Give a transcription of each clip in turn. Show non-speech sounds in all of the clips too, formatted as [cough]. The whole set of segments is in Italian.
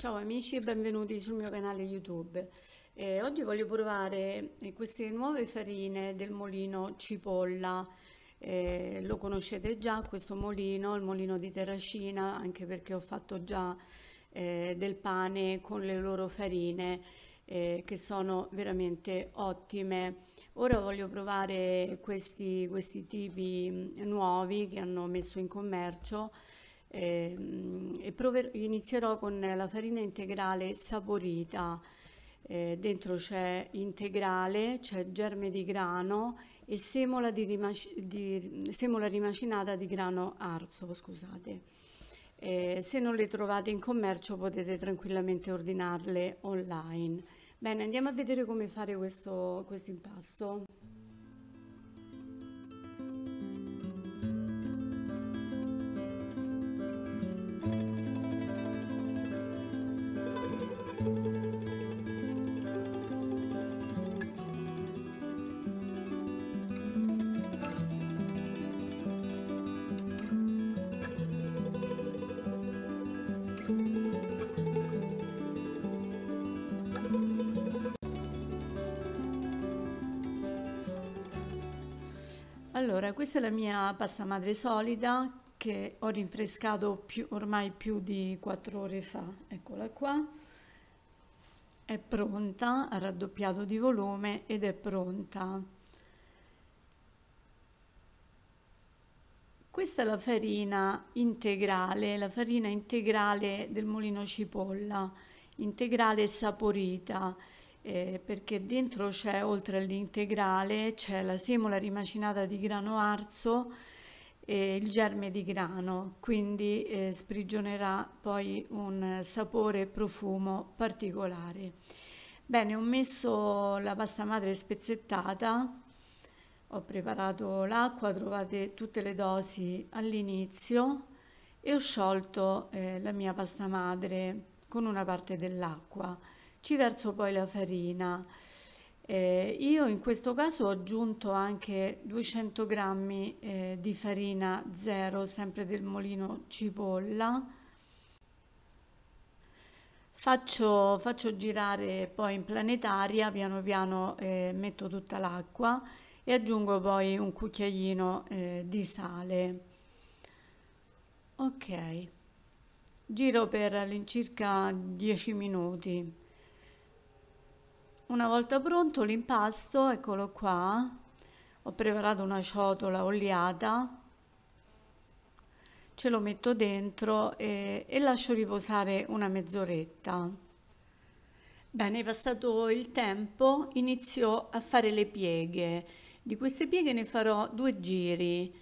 Ciao amici e benvenuti sul mio canale YouTube. Eh, oggi voglio provare eh, queste nuove farine del molino Cipolla. Eh, lo conoscete già questo molino, il molino di Terracina, anche perché ho fatto già eh, del pane con le loro farine eh, che sono veramente ottime. Ora voglio provare questi, questi tipi mm, nuovi che hanno messo in commercio e prover- inizierò con la farina integrale saporita. Eh, dentro c'è integrale, c'è germe di grano e semola, di rimac- di, semola rimacinata di grano arzo, scusate. Eh, se non le trovate in commercio potete tranquillamente ordinarle online. Bene, andiamo a vedere come fare questo impasto. Allora, questa è la mia pasta madre solida che ho rinfrescato più, ormai più di 4 ore fa. Eccola qua. È pronta, ha raddoppiato di volume ed è pronta. Questa è la farina integrale, la farina integrale del mulino cipolla, integrale saporita eh, perché dentro c'è, oltre all'integrale, c'è la semola rimacinata di grano arzo e il germe di grano, quindi eh, sprigionerà poi un sapore e profumo particolare. Bene, ho messo la pasta madre spezzettata, ho preparato l'acqua, trovate tutte le dosi all'inizio e ho sciolto eh, la mia pasta madre con una parte dell'acqua ci verso poi la farina. Eh, io in questo caso ho aggiunto anche 200 grammi eh, di farina zero, sempre del molino cipolla. Faccio, faccio girare poi in planetaria, piano piano eh, metto tutta l'acqua e aggiungo poi un cucchiaino eh, di sale. Ok, giro per all'incirca 10 minuti. Una volta pronto l'impasto, eccolo qua, ho preparato una ciotola oliata, ce lo metto dentro e, e lascio riposare una mezz'oretta. Bene, passato il tempo, inizio a fare le pieghe. Di queste pieghe ne farò due giri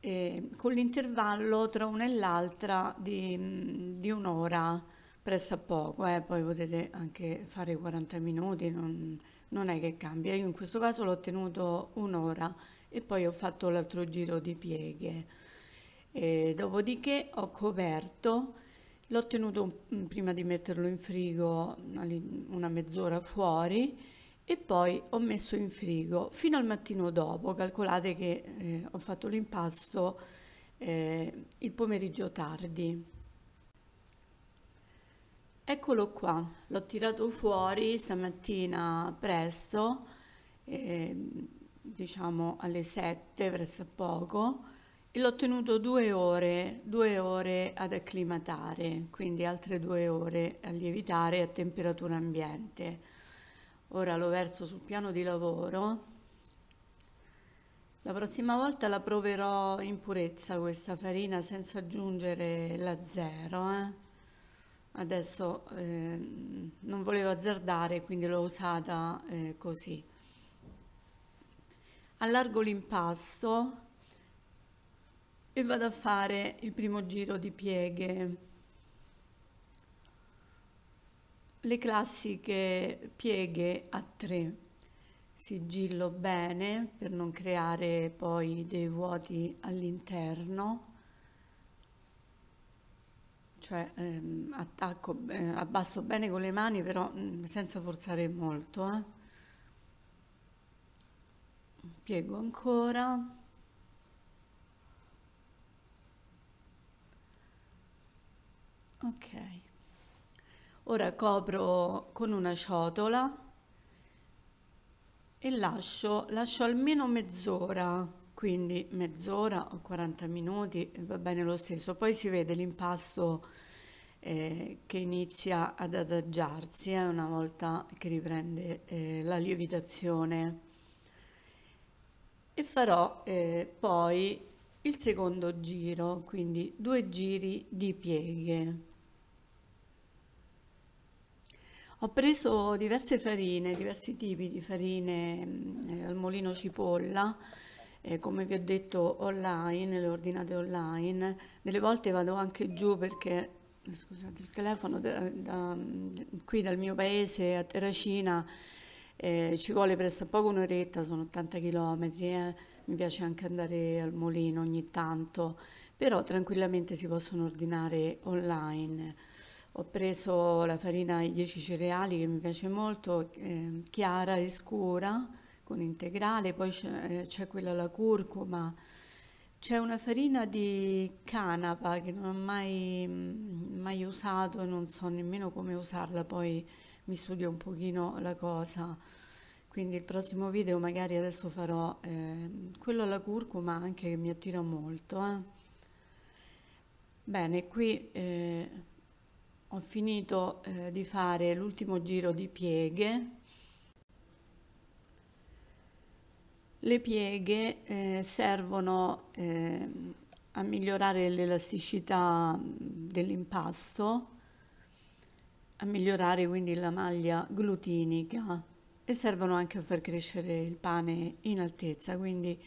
eh, con l'intervallo tra una e l'altra di, di un'ora pressa poco, eh, poi potete anche fare 40 minuti, non, non è che cambia. Io in questo caso l'ho tenuto un'ora e poi ho fatto l'altro giro di pieghe. E dopodiché ho coperto, l'ho tenuto mm, prima di metterlo in frigo una mezz'ora fuori e poi ho messo in frigo fino al mattino dopo. Calcolate che eh, ho fatto l'impasto eh, il pomeriggio tardi. Eccolo qua, l'ho tirato fuori stamattina presto, eh, diciamo alle 7 presso poco, e l'ho tenuto due ore, due ore ad acclimatare, quindi altre due ore a lievitare a temperatura ambiente. Ora lo verso sul piano di lavoro. La prossima volta la proverò in purezza questa farina senza aggiungere la zero. Eh? Adesso eh, non volevo azzardare quindi l'ho usata eh, così. Allargo l'impasto e vado a fare il primo giro di pieghe. Le classiche pieghe a tre. Sigillo bene per non creare poi dei vuoti all'interno cioè ehm, attacco, eh, abbasso bene con le mani però mh, mm, senza forzare molto. Eh. Piego ancora. Ok. Ora copro con una ciotola e lascio, lascio almeno mezz'ora, quindi mezz'ora o 40 minuti, va bene lo stesso. Poi si vede l'impasto eh, che inizia ad adagiarsi eh, una volta che riprende eh, la lievitazione. E farò eh, poi il secondo giro, quindi due giri di pieghe. Ho preso diverse farine, diversi tipi di farine eh, al mulino cipolla, eh, come vi ho detto online, le ordinate online. Delle volte vado anche giù perché, scusate, il telefono da, da, qui dal mio paese a Terracina eh, ci vuole presso poco un'oretta, sono 80 km, eh. mi piace anche andare al mulino ogni tanto, però tranquillamente si possono ordinare online. Ho preso la farina ai 10 cereali che mi piace molto, eh, chiara e scura, con integrale, poi c'è, eh, quella alla curcuma. C'è una farina di canapa che non ho mai, mai usato e non so nemmeno come usarla, poi mi studio un pochino la cosa. Quindi il prossimo video magari adesso farò eh, quello alla curcuma anche che mi attira molto. Eh. Bene, qui... Eh, ho finito eh, di fare l'ultimo giro di pieghe. Le pieghe eh, servono eh, a migliorare l'elasticità dell'impasto, a migliorare quindi la maglia glutinica e servono anche a far crescere il pane in altezza, quindi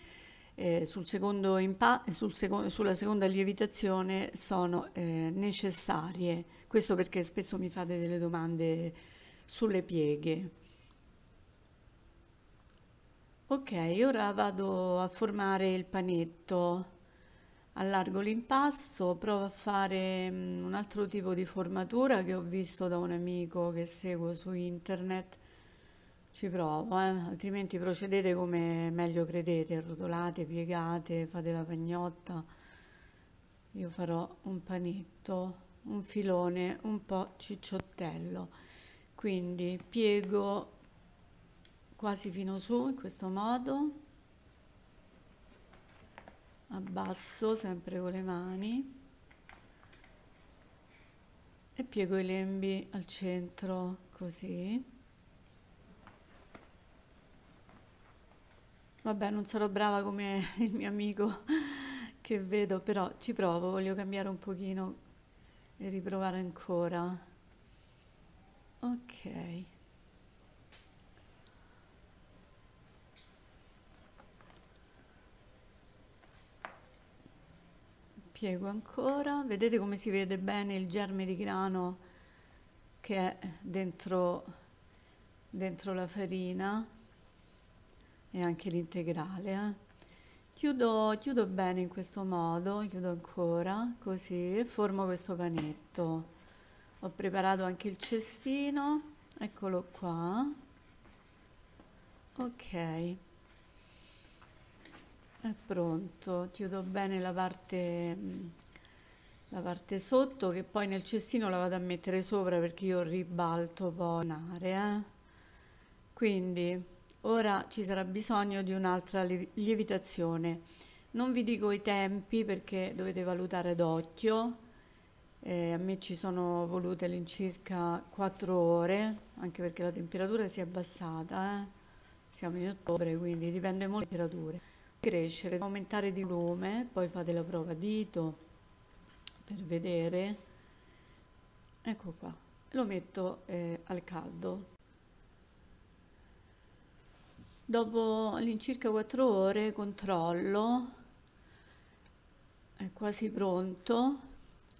eh, sul sul seco- sulla seconda lievitazione sono eh, necessarie. Questo perché spesso mi fate delle domande sulle pieghe. Ok, ora vado a formare il panetto. Allargo l'impasto, provo a fare um, un altro tipo di formatura che ho visto da un amico che seguo su internet ci provo, eh? altrimenti procedete come meglio credete, arrotolate, piegate, fate la pagnotta. Io farò un panetto, un filone un po' cicciottello. Quindi piego quasi fino su in questo modo, abbasso sempre con le mani e piego i lembi al centro così. Vabbè, non sarò brava come [laughs] il mio amico [laughs] che vedo, però ci provo, voglio cambiare un pochino e riprovare ancora. Ok. Piego ancora, vedete come si vede bene il germe di grano che è dentro, dentro la farina e anche l'integrale. Eh. Chiudo, chiudo bene in questo modo, chiudo ancora così e formo questo panetto. Ho preparato anche il cestino, eccolo qua. Ok, è pronto. Chiudo bene la parte, la parte sotto che poi nel cestino la vado a mettere sopra perché io ribalto poi in area. Eh. Quindi Ora ci sarà bisogno di un'altra lievitazione. Non vi dico i tempi perché dovete valutare d'occhio. Eh, a me ci sono volute all'incirca 4 ore, anche perché la temperatura si è abbassata. Eh? Siamo in ottobre, quindi dipende molto dalle temperature. Crescere, aumentare di volume, poi fate la prova dito per vedere. Ecco qua, lo metto eh, al caldo. Dopo all'incirca 4 ore controllo, è quasi pronto.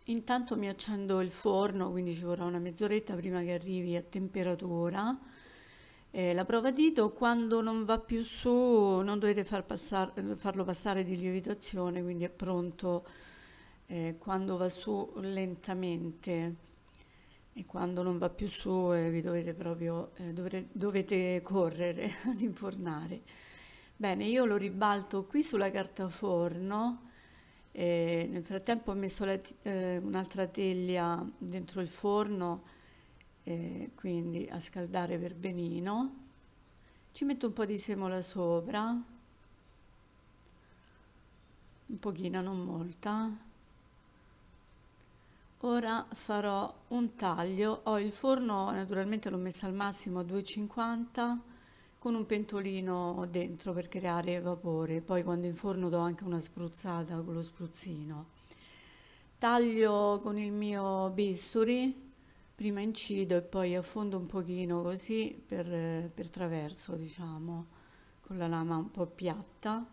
Intanto mi accendo il forno, quindi ci vorrà una mezz'oretta prima che arrivi a temperatura. Eh, la prova dito quando non va più su non dovete far passare, farlo passare di lievitazione, quindi è pronto eh, quando va su lentamente e quando non va più su eh, vi dovete proprio eh, dovete, dovete correre [laughs] ad infornare. Bene, io lo ribalto qui sulla carta forno, eh, nel frattempo ho messo eh, un'altra teglia dentro il forno e quindi a scaldare per benino. Ci metto un po' di semola sopra, un pochino, non molta. Ora farò un taglio, ho il forno, naturalmente l'ho messo al massimo a 250 con un pentolino dentro per creare vapore, poi quando in forno do anche una spruzzata con lo spruzzino. Taglio con il mio bisturi, prima incido e poi affondo un pochino così per, per traverso, diciamo, con la lama un po' piatta.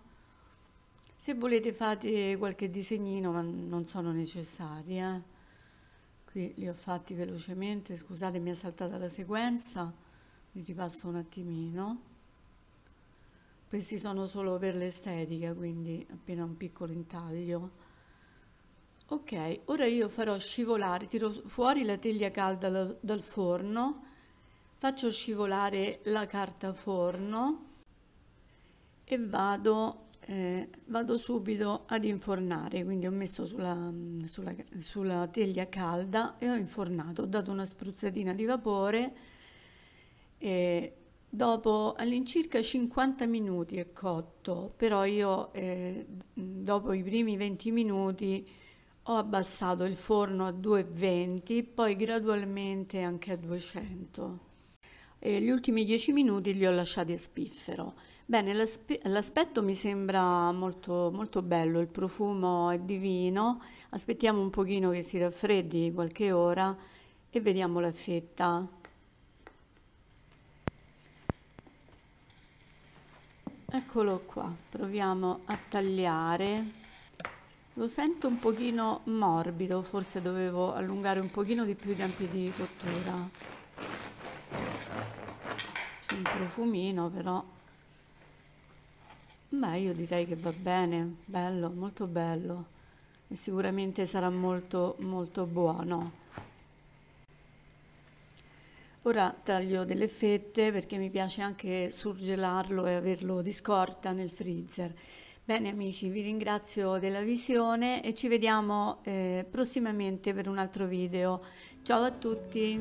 Se volete fate qualche disegnino, ma non sono necessari, eh qui li ho fatti velocemente, scusate mi è saltata la sequenza, li ripasso un attimino. Questi sono solo per l'estetica, quindi appena un piccolo intaglio. Ok, ora io farò scivolare, tiro fuori la teglia calda dal, forno, faccio scivolare la carta forno e vado eh, vado subito ad infornare, quindi ho messo sulla, sulla, sulla, teglia calda e ho infornato, ho dato una spruzzatina di vapore e dopo all'incirca 50 minuti è cotto, però io eh, dopo i primi 20 minuti ho abbassato il forno a 220, poi gradualmente anche a 200 e gli ultimi 10 minuti li ho lasciati a spiffero. Bene, l'aspetto mi sembra molto, molto bello, il profumo è divino, aspettiamo un pochino che si raffreddi qualche ora e vediamo la fetta. Eccolo qua, proviamo a tagliare. Lo sento un pochino morbido, forse dovevo allungare un pochino di più i tempi di cottura. C'è un profumino però Beh, io direi che va bene, bello, molto bello e sicuramente sarà molto molto buono. Ora taglio delle fette perché mi piace anche surgelarlo e averlo di scorta nel freezer. Bene amici, vi ringrazio della visione e ci vediamo eh, prossimamente per un altro video. Ciao a tutti!